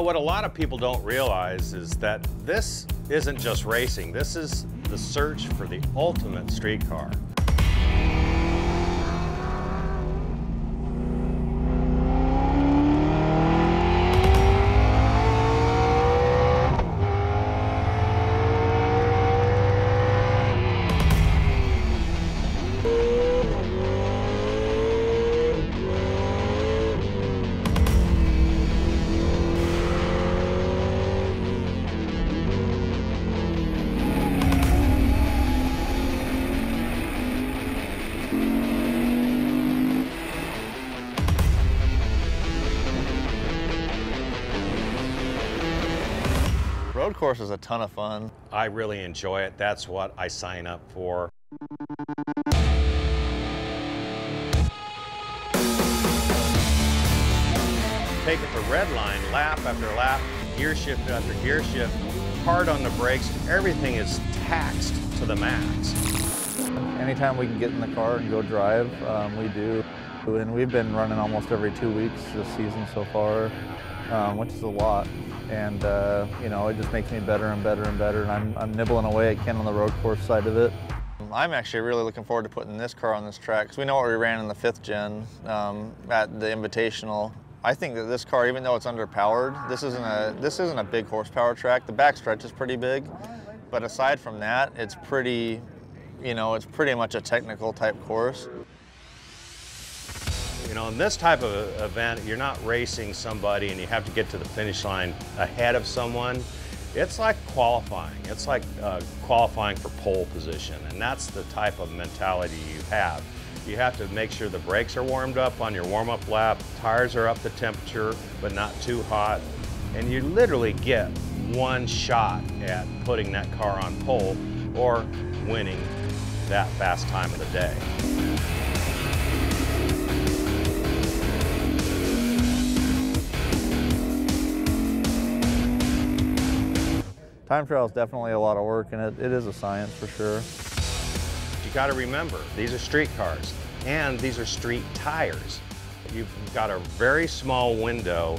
know, what a lot of people don't realize is that this isn't just racing. This is the search for the ultimate street car. Course is a ton of fun. I really enjoy it. That's what I sign up for. Take it the red line, lap after lap, gear shift after gear shift, hard on the brakes. Everything is taxed to the max. Anytime we can get in the car and go drive, um, we do. And we've been running almost every two weeks this season so far, um, which is a lot. And, uh, you know, it just makes me better and better and better. And I'm, I'm nibbling away at Ken on the road course side of it. I'm actually really looking forward to putting this car on this track because we know what we ran in the fifth gen um, at the Invitational. I think that this car, even though it's underpowered, this isn't a this isn't a big horsepower track. The backstretch is pretty big, but aside from that, it's pretty, you know, it's pretty much a technical type course. You know, in this type of event, you're not racing somebody and you have to get to the finish line ahead of someone. It's like qualifying. It's like uh, qualifying for pole position, and that's the type of mentality you have. You have to make sure the brakes are warmed up on your warm-up lap, tires are up to temperature, but not too hot, and you literally get one shot at putting that car on pole or winning that fast time of the day. Time trial is definitely a lot of work, and it, it is a science for sure. You got to remember, these are street cars, and these are street tires. You've got a very small window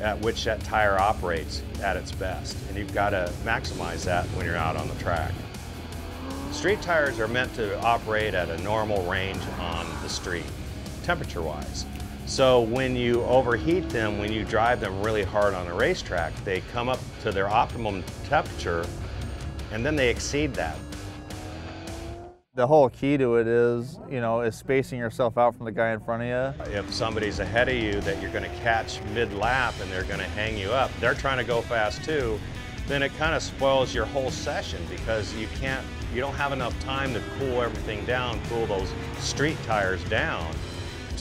at which that tire operates at its best, and you've got to maximize that when you're out on the track. Street tires are meant to operate at a normal range on the street, temperature-wise. So when you overheat them, when you drive them really hard on a racetrack, they come up to their optimum temperature and then they exceed that. The whole key to it is, you know, is spacing yourself out from the guy in front of you. If somebody's ahead of you that you're going to catch mid-lap and they're going to hang you up, they're trying to go fast too, then it kind of spoils your whole session because you can't, you don't have enough time to cool everything down, cool those street tires down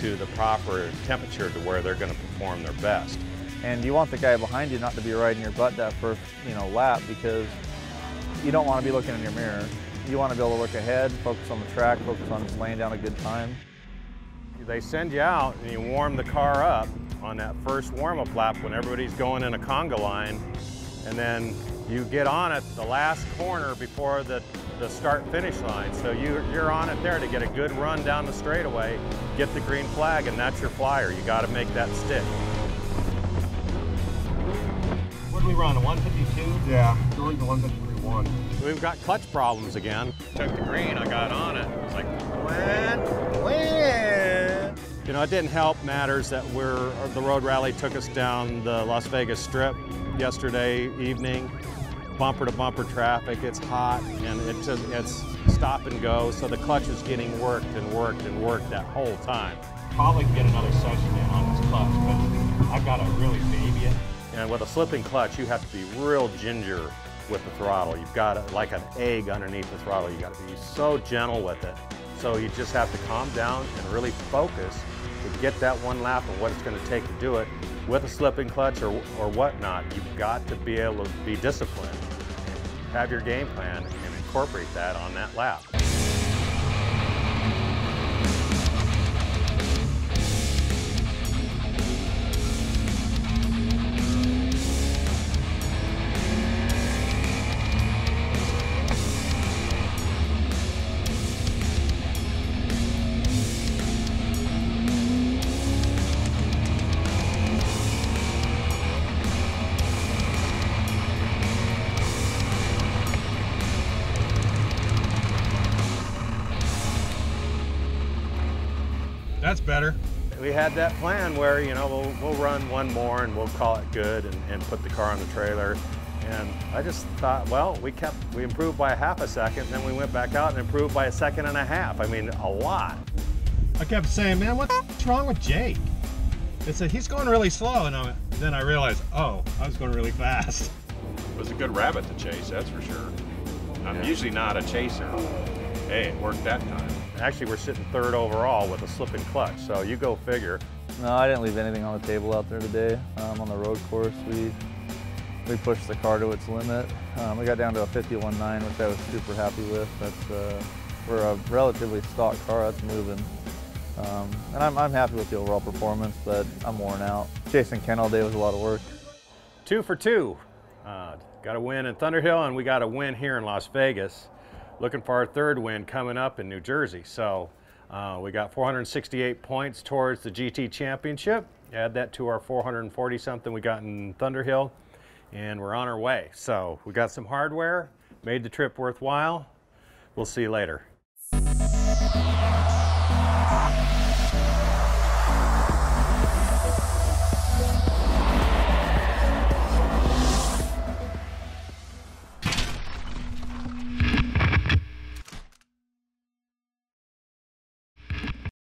to the proper temperature to where they're going to perform their best. And you want the guy behind you not to be riding your butt that first, you know, lap because you don't want to be looking in your mirror. You want to be able to look ahead, focus on the track, focus on laying down a good time. They send you out and you warm the car up on that first warm-up lap when everybody's going in a conga line and then you get on it the last corner before the, the start finish line. So you, you're on it there to get a good run down the straightaway, get the green flag, and that's your flyer. You got to make that stick. What did we run, a 152? Yeah, going to 153.1. We've got clutch problems again. Took the green, I got on it. It was like, when, when? You know, it didn't help matters that we're, the road rally took us down the Las Vegas Strip yesterday evening bumper to bumper traffic. It's hot and it just, it's stop and go. So the clutch is getting worked and worked and worked that whole time. Probably get another session in on this clutch, but I've got to really baby it. And with a slipping clutch, you have to be real ginger with the throttle. You've got it like an egg underneath the throttle. You got to be so gentle with it. So you just have to calm down and really focus to get that one lap and what it's going to take to do it with a slipping clutch or, or whatnot. You've got to be able to be disciplined have your game plan and incorporate that on that lap. That's better. We had that plan where, you know, we'll, we'll run one more and we'll call it good and, and put the car on the trailer. And I just thought, well, we kept, we improved by a half a second, then we went back out and improved by a second and a half. I mean, a lot. I kept saying, man, what's wrong with Jake? They said, he's going really slow. And I, then I realized, oh, I was going really fast. It was a good rabbit to chase, that's for sure. I'm Yeah. usually not a chaser. Hey, it worked that time. Actually, we're sitting third overall with a slipping clutch, so you go figure. No, I didn't leave anything on the table out there today. Um, on the road course, we we pushed the car to its limit. Um, we got down to a 51.9, which I was super happy with. That's uh, for a relatively stock car, that's moving. Um, and I'm, I'm happy with the overall performance, but I'm worn out. Chasing Ken all day was a lot of work. Two for two. Uh, got a win in Thunderhill, and we got a win here in Las Vegas. Looking for our third win coming up in New Jersey. So uh, we got 468 points towards the GT Championship. Add that to our 440 something we got in Thunderhill, and we're on our way. So we got some hardware, made the trip worthwhile. We'll see you later.